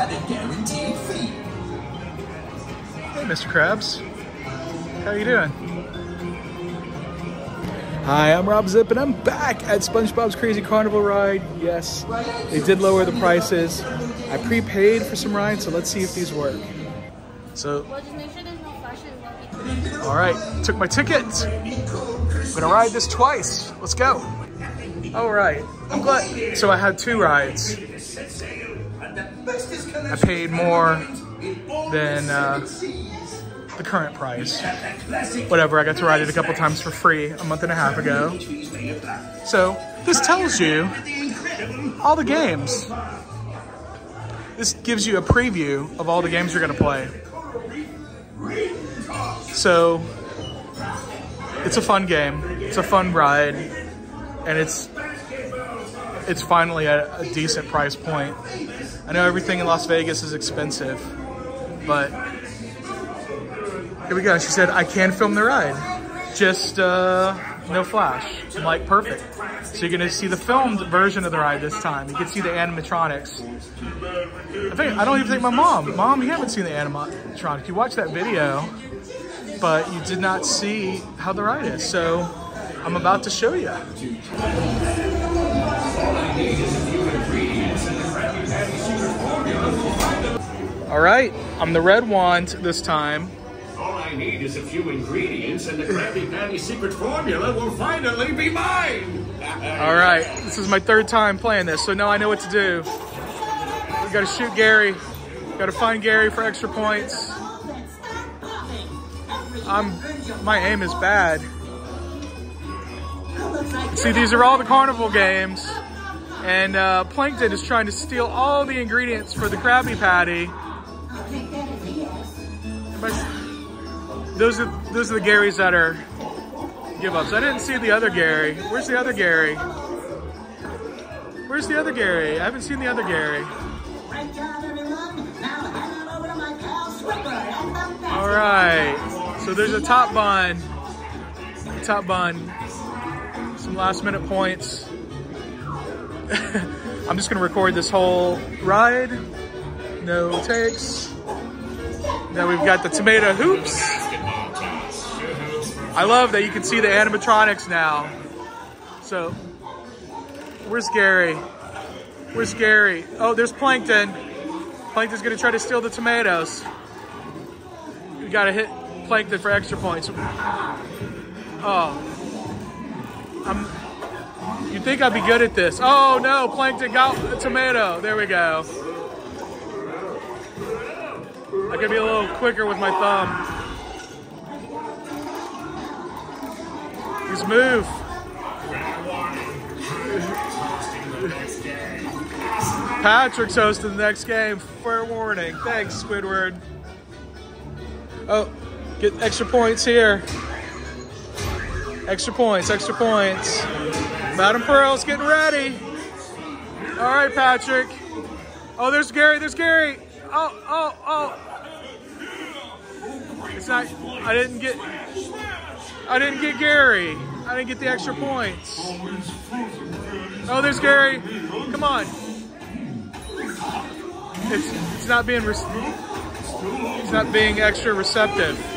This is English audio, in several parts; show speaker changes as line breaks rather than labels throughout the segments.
at a guaranteed fee.
Hey, Mr. Krabs. How are you doing? Hi, I'm Robb Zipp, and I'm back at SpongeBob's Crazy Carnival ride. Yes, they did lower the prices. I prepaid for some rides, so let's see if these work. So,
Well, just make sure there's no flash
all right, took my ticket. I'm gonna ride this twice. Let's go. All right, I'm glad. So I had two rides. I paid more than uh, the current price. Whatever, I got to ride it a couple times for free a month and a half ago. So this tells you all the games. This gives you a preview of all the games you're gonna play. So it's a fun game. It's a fun ride, and it's it's finally at a decent price point. I know everything in Las Vegas is expensive, but here we go. She said I can film the ride, just uh, no flash. I'm like perfect. So you're gonna see the filmed version of the ride this time. You can see the animatronics. I think I don't even think my mom. Mom, you haven't seen the animatronic. You watched that video, but you did not see how the ride is. So I'm about to show you. All right, I'm the red wand this time.
All I need is a few ingredients, and the Krabby Patty secret formula will finally be mine.
All right, this is my third time playing this, so now I know what to do. We gotta shoot Gary. Gotta find Gary for extra points. I'm, my aim is bad. See, these are all the carnival games, and uh, Plankton is trying to steal all the ingredients for the Krabby Patty. But those are those are the Garys that are give ups. I didn't see the other Gary. Where's the other Gary? Where's the other Gary? I haven't seen the other Gary. All right. So there's a top bun. Top bun. Some last minute points. I'm just gonna record this whole ride. No takes. Then we've got the tomato hoops. I love that you can see the animatronics now. So, where's Gary? Where's Gary? Oh, there's Plankton. Plankton's gonna try to steal the tomatoes. We gotta hit Plankton for extra points. Oh. I'm, you'd think I'd be good at this. Oh no, Plankton got a tomato. There we go. I gotta be a little quicker with my thumb. Just move. Patrick's hosting the next game. Fair warning. Thanks, Squidward. Oh, get extra points here. Extra points, extra points. Madam Pearl's getting ready. All right, Patrick. Oh, there's Gary, there's Gary. Oh, oh, oh. It's not, I didn't get, I didn't get Gary. I didn't get the extra points. Oh, there's Gary. Come on. It's, it's not being, it's not being extra receptive.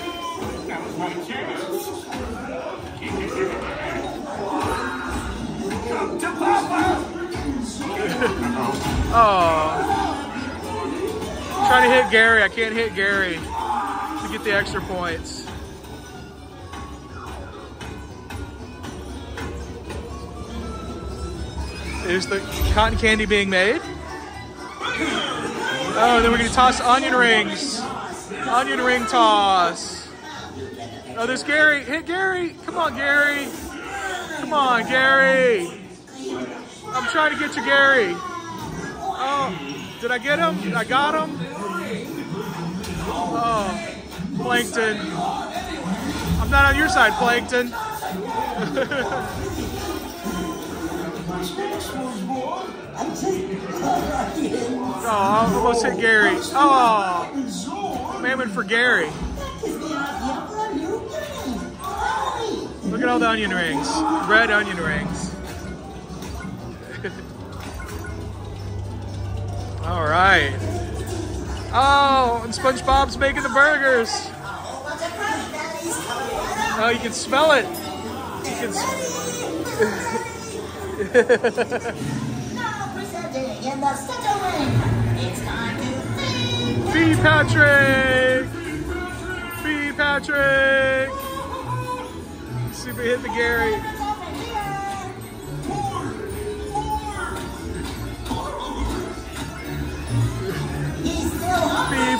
Oh. Trying to hit Gary. I can't hit Gary to get the extra points. Is the cotton candy being made? Oh, then we're gonna toss onion rings. Onion ring toss. Oh, there's Gary. Hit Gary. Come on, Gary. Come on, Gary. I'm trying to get you, Gary. Oh, did I get him? I got him. Oh, Plankton. I'm not on your side, Plankton. oh, I almost hit Gary. Oh, I'm aiming for Gary. Look at all the onion rings. Red onion rings. all right. Oh, and SpongeBob's making the burgers. Oh, you can smell it. You can.
Feed
Patrick. Feed Patrick. We hit the Gary.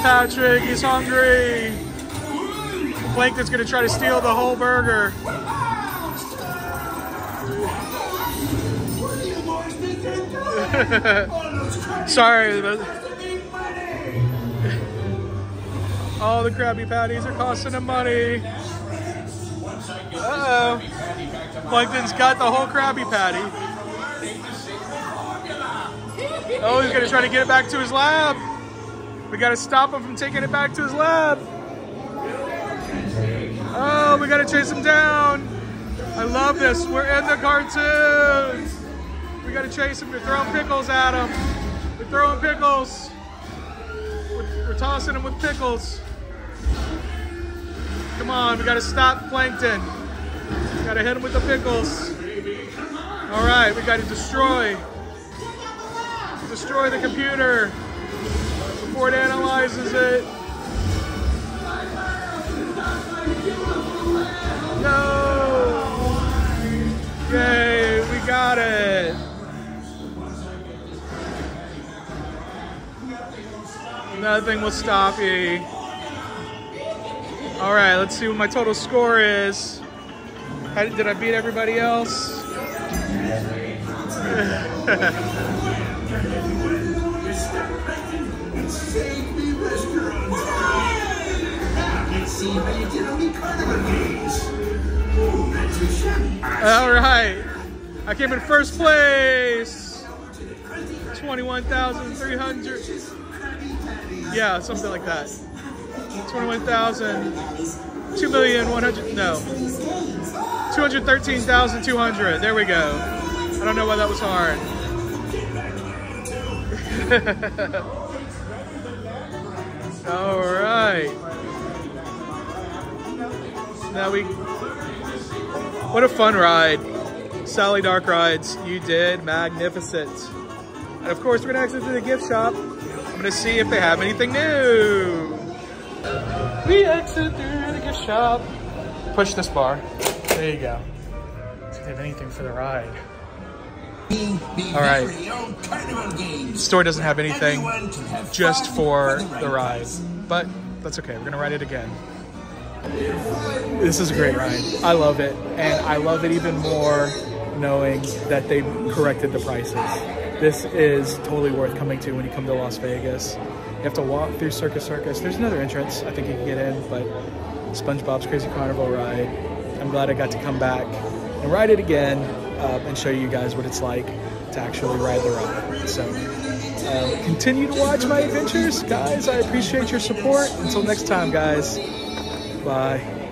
Patrick. He's hungry. Plankton's gonna try to steal the whole burger. Sorry, but all the Krabby Patties are costing him money. Uh oh. Plankton's got the whole Krabby Patty. Oh, he's gonna try to get it back to his lab. We gotta stop him from taking it back to his lab. Oh, we gotta chase him down. I love this. We're in the cartoons. We gotta chase him. We're throwing pickles at him. We're throwing pickles. We're, we're tossing him with pickles. Come on, we gotta stop Plankton. We gotta hit him with the pickles. All right, we gotta destroy. Destroy the computer it analyzes it. No! Yay, we got it! Nothing will stop you. All right, let's see what my total score is. How, did I beat everybody else?
see how you did on the carnival games.
All right, I came in first place. 21,300. Yeah, something like that. 21,000. 2 million 100. No. 213,200. There we go. I don't know why that was hard. All. Now we. What a fun ride. Sally Dark Rides. You did magnificent. And of course, we're gonna exit to the gift shop. I'm gonna see if they have anything new. We exit through the gift shop. Push this bar. There you go. See if they have anything for the ride. All right. Store doesn't have anything just for the ride, but that's okay. We're gonna ride it again. This is a great ride. I love it, and I love it even more knowing that they corrected the prices. This is totally worth coming to when you come to Las Vegas. You have to walk through Circus Circus. There's another entrance I think you can get in, but SpongeBob's Crazy Carnival ride. I'm glad I got to come back and ride it again uh, and show you guys what it's like to actually ride the ride. So um, continue to watch my adventures, guys. I appreciate your support. Until next time, guys. Bye.